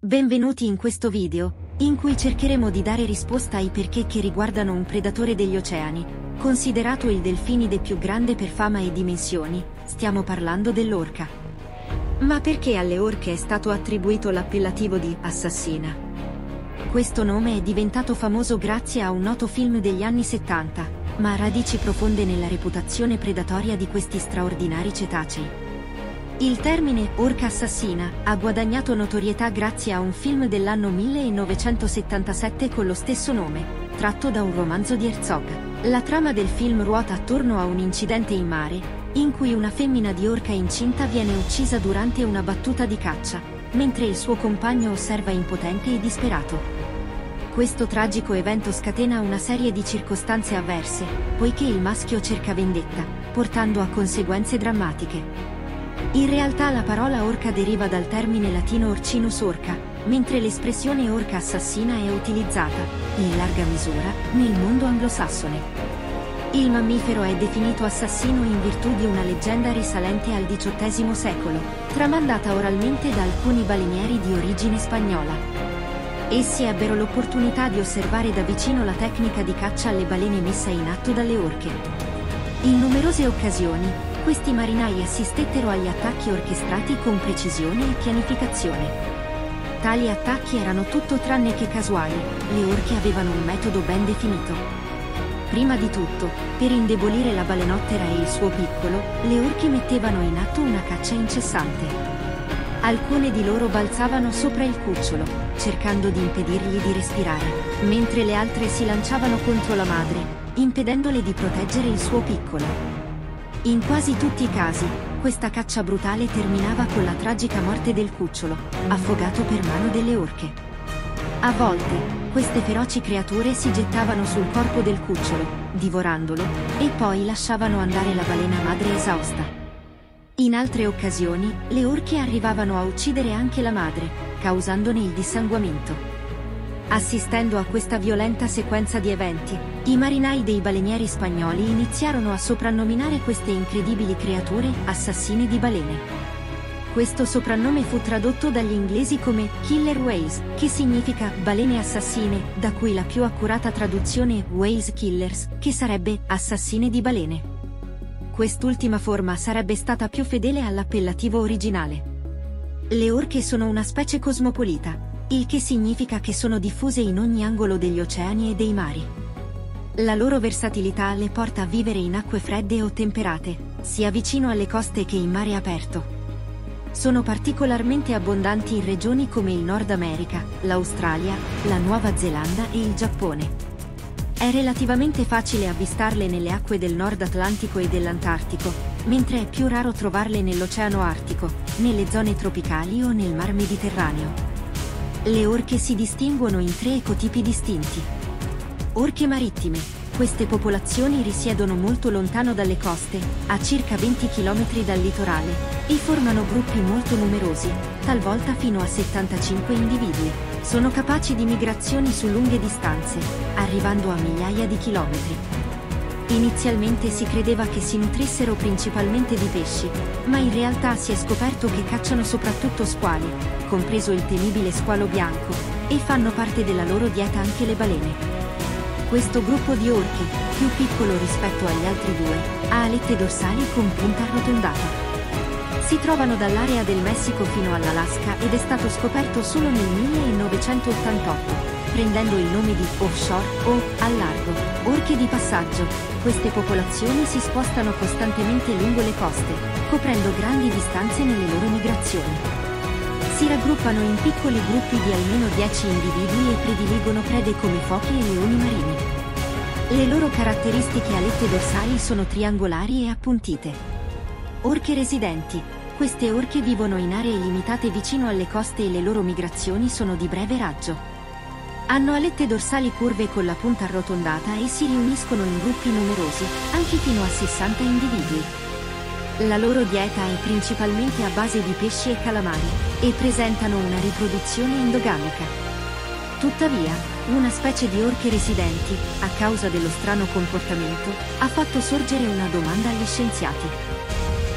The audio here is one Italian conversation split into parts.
Benvenuti in questo video, in cui cercheremo di dare risposta ai perché che riguardano un predatore degli oceani, considerato il delfinide più grande per fama e dimensioni, stiamo parlando dell'orca. Ma perché alle orche è stato attribuito l'appellativo di assassina? Questo nome è diventato famoso grazie a un noto film degli anni 70, ma ha radici profonde nella reputazione predatoria di questi straordinari cetacei. Il termine orca assassina ha guadagnato notorietà grazie a un film dell'anno 1977 con lo stesso nome, tratto da un romanzo di Herzog. La trama del film ruota attorno a un incidente in mare, in cui una femmina di orca incinta viene uccisa durante una battuta di caccia, mentre il suo compagno osserva impotente e disperato. Questo tragico evento scatena una serie di circostanze avverse, poiché il maschio cerca vendetta, portando a conseguenze drammatiche. In realtà la parola orca deriva dal termine latino orcinus orca, mentre l'espressione orca assassina è utilizzata, in larga misura, nel mondo anglosassone. Il mammifero è definito assassino in virtù di una leggenda risalente al XVIII secolo, tramandata oralmente da alcuni balenieri di origine spagnola. Essi ebbero l'opportunità di osservare da vicino la tecnica di caccia alle balene messa in atto dalle orche. In numerose occasioni, questi marinai assistettero agli attacchi orchestrati con precisione e pianificazione. Tali attacchi erano tutto tranne che casuali, le orche avevano un metodo ben definito. Prima di tutto, per indebolire la balenottera e il suo piccolo, le orche mettevano in atto una caccia incessante. Alcune di loro balzavano sopra il cucciolo, cercando di impedirgli di respirare, mentre le altre si lanciavano contro la madre, impedendole di proteggere il suo piccolo. In quasi tutti i casi, questa caccia brutale terminava con la tragica morte del cucciolo, affogato per mano delle orche. A volte, queste feroci creature si gettavano sul corpo del cucciolo, divorandolo, e poi lasciavano andare la balena madre esausta. In altre occasioni, le orche arrivavano a uccidere anche la madre, causandone il dissanguamento. Assistendo a questa violenta sequenza di eventi, i marinai dei balenieri spagnoli iniziarono a soprannominare queste incredibili creature assassine di balene. Questo soprannome fu tradotto dagli inglesi come Killer Whales, che significa balene assassine, da cui la più accurata traduzione Whales Killers, che sarebbe assassine di balene. Quest'ultima forma sarebbe stata più fedele all'appellativo originale. Le orche sono una specie cosmopolita, il che significa che sono diffuse in ogni angolo degli oceani e dei mari. La loro versatilità le porta a vivere in acque fredde o temperate, sia vicino alle coste che in mare aperto. Sono particolarmente abbondanti in regioni come il Nord America, l'Australia, la Nuova Zelanda e il Giappone. È relativamente facile avvistarle nelle acque del Nord Atlantico e dell'Antartico, mentre è più raro trovarle nell'Oceano Artico, nelle zone tropicali o nel Mar Mediterraneo. Le orche si distinguono in tre ecotipi distinti. Orche marittime. Queste popolazioni risiedono molto lontano dalle coste, a circa 20 km dal litorale, e formano gruppi molto numerosi, talvolta fino a 75 individui. Sono capaci di migrazioni su lunghe distanze, arrivando a migliaia di chilometri. Inizialmente si credeva che si nutrissero principalmente di pesci, ma in realtà si è scoperto che cacciano soprattutto squali, compreso il temibile squalo bianco, e fanno parte della loro dieta anche le balene. Questo gruppo di orche, più piccolo rispetto agli altri due, ha alette dorsali con punta arrotondata. Si trovano dall'area del Messico fino all'Alaska ed è stato scoperto solo nel 1988 prendendo il nome di offshore o, al largo, orche di passaggio. Queste popolazioni si spostano costantemente lungo le coste, coprendo grandi distanze nelle loro migrazioni. Si raggruppano in piccoli gruppi di almeno 10 individui e prediligono prede come foche e leoni marini. Le loro caratteristiche alette dorsali sono triangolari e appuntite. Orche residenti. Queste orche vivono in aree limitate vicino alle coste e le loro migrazioni sono di breve raggio. Hanno alette dorsali curve con la punta arrotondata e si riuniscono in gruppi numerosi, anche fino a 60 individui. La loro dieta è principalmente a base di pesci e calamari, e presentano una riproduzione endogamica. Tuttavia, una specie di orche residenti, a causa dello strano comportamento, ha fatto sorgere una domanda agli scienziati.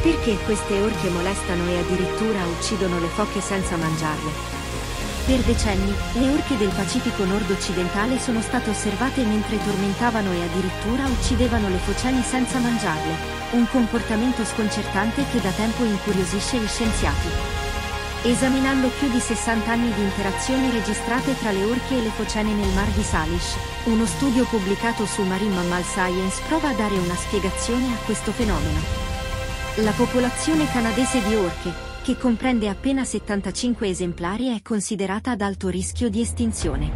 Perché queste orche molestano e addirittura uccidono le foche senza mangiarle? Per decenni, le orche del Pacifico nord-occidentale sono state osservate mentre tormentavano e addirittura uccidevano le focene senza mangiarle, un comportamento sconcertante che da tempo incuriosisce gli scienziati. Esaminando più di 60 anni di interazioni registrate tra le orche e le focene nel mar di Salish, uno studio pubblicato su Marine Mammal Science prova a dare una spiegazione a questo fenomeno. La popolazione canadese di orche, che comprende appena 75 esemplari è considerata ad alto rischio di estinzione.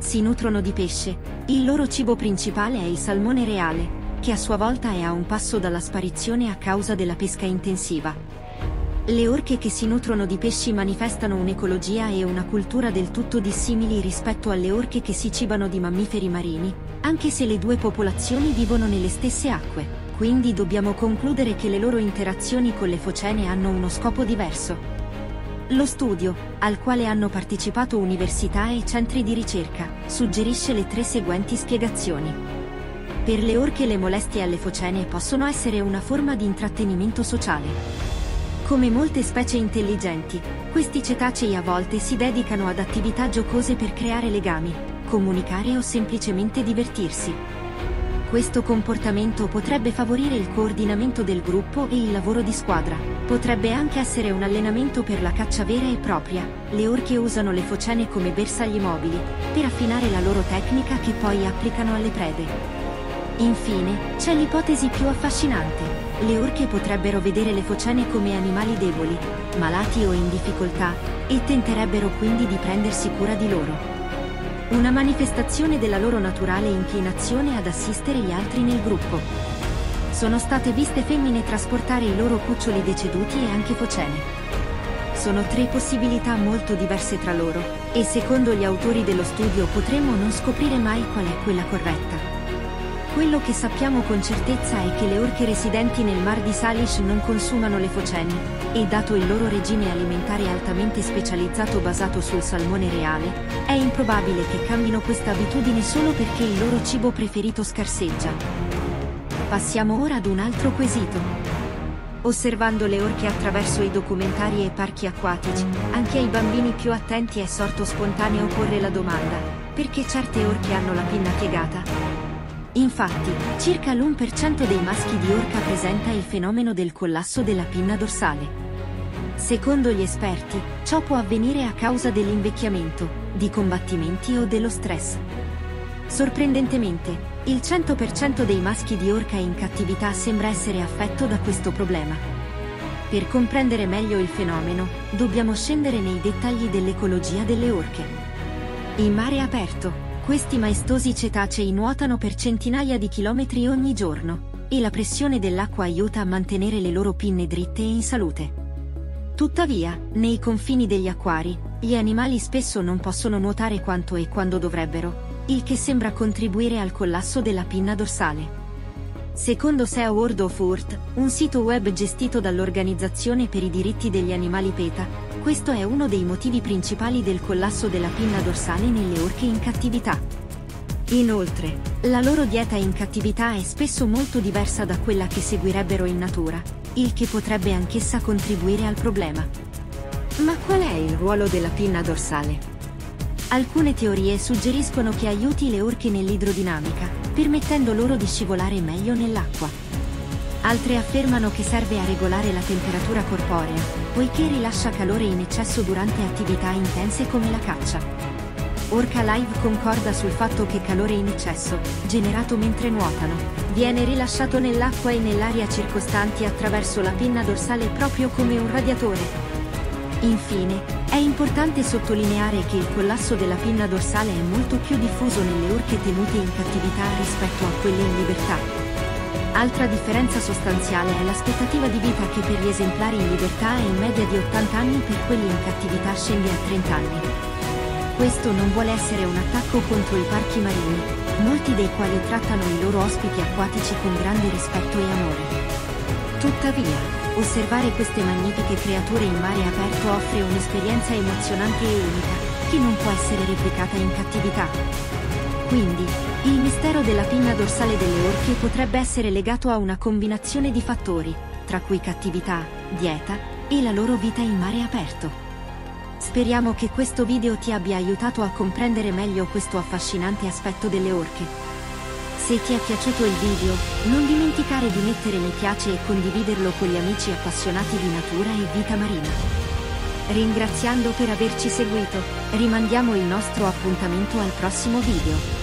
Si nutrono di pesce, il loro cibo principale è il salmone reale, che a sua volta è a un passo dalla sparizione a causa della pesca intensiva. Le orche che si nutrono di pesci manifestano un'ecologia e una cultura del tutto dissimili rispetto alle orche che si cibano di mammiferi marini, anche se le due popolazioni vivono nelle stesse acque quindi dobbiamo concludere che le loro interazioni con le focene hanno uno scopo diverso. Lo studio, al quale hanno partecipato università e centri di ricerca, suggerisce le tre seguenti spiegazioni. Per le orche le molestie alle focene possono essere una forma di intrattenimento sociale. Come molte specie intelligenti, questi cetacei a volte si dedicano ad attività giocose per creare legami, comunicare o semplicemente divertirsi. Questo comportamento potrebbe favorire il coordinamento del gruppo e il lavoro di squadra. Potrebbe anche essere un allenamento per la caccia vera e propria. Le orche usano le focene come bersagli mobili, per affinare la loro tecnica che poi applicano alle prede. Infine, c'è l'ipotesi più affascinante. Le orche potrebbero vedere le focene come animali deboli, malati o in difficoltà, e tenterebbero quindi di prendersi cura di loro. Una manifestazione della loro naturale inclinazione ad assistere gli altri nel gruppo. Sono state viste femmine trasportare i loro cuccioli deceduti e anche focene. Sono tre possibilità molto diverse tra loro, e secondo gli autori dello studio potremmo non scoprire mai qual è quella corretta. Quello che sappiamo con certezza è che le orche residenti nel mar di Salish non consumano le focene, e dato il loro regime alimentare altamente specializzato basato sul salmone reale, è improbabile che cambino questa abitudine solo perché il loro cibo preferito scarseggia. Passiamo ora ad un altro quesito. Osservando le orche attraverso i documentari e parchi acquatici, anche ai bambini più attenti è sorto spontaneo porre la domanda, perché certe orche hanno la pinna piegata? Infatti, circa l'1% dei maschi di orca presenta il fenomeno del collasso della pinna dorsale. Secondo gli esperti, ciò può avvenire a causa dell'invecchiamento, di combattimenti o dello stress. Sorprendentemente, il 100% dei maschi di orca in cattività sembra essere affetto da questo problema. Per comprendere meglio il fenomeno, dobbiamo scendere nei dettagli dell'ecologia delle orche. In mare aperto, questi maestosi cetacei nuotano per centinaia di chilometri ogni giorno, e la pressione dell'acqua aiuta a mantenere le loro pinne dritte e in salute. Tuttavia, nei confini degli acquari, gli animali spesso non possono nuotare quanto e quando dovrebbero, il che sembra contribuire al collasso della pinna dorsale. Secondo Sea World of Earth, un sito web gestito dall'Organizzazione per i diritti degli animali PETA, questo è uno dei motivi principali del collasso della pinna dorsale nelle orche in cattività. Inoltre, la loro dieta in cattività è spesso molto diversa da quella che seguirebbero in natura, il che potrebbe anch'essa contribuire al problema. Ma qual è il ruolo della pinna dorsale? Alcune teorie suggeriscono che aiuti le orche nell'idrodinamica, permettendo loro di scivolare meglio nell'acqua. Altre affermano che serve a regolare la temperatura corporea, poiché rilascia calore in eccesso durante attività intense come la caccia. Orca Live concorda sul fatto che calore in eccesso, generato mentre nuotano, viene rilasciato nell'acqua e nell'aria circostanti attraverso la pinna dorsale proprio come un radiatore. Infine, è importante sottolineare che il collasso della pinna dorsale è molto più diffuso nelle orche tenute in cattività rispetto a quelle in libertà. Altra differenza sostanziale è l'aspettativa di vita che per gli esemplari in libertà è in media di 80 anni per quelli in cattività scende a 30 anni. Questo non vuole essere un attacco contro i parchi marini, molti dei quali trattano i loro ospiti acquatici con grande rispetto e amore. Tuttavia, osservare queste magnifiche creature in mare aperto offre un'esperienza emozionante e unica, che non può essere replicata in cattività. Quindi, il mistero della pinna dorsale delle orche potrebbe essere legato a una combinazione di fattori, tra cui cattività, dieta e la loro vita in mare aperto. Speriamo che questo video ti abbia aiutato a comprendere meglio questo affascinante aspetto delle orche. Se ti è piaciuto il video, non dimenticare di mettere mi piace e condividerlo con gli amici appassionati di natura e vita marina. Ringraziando per averci seguito, rimandiamo il nostro appuntamento al prossimo video.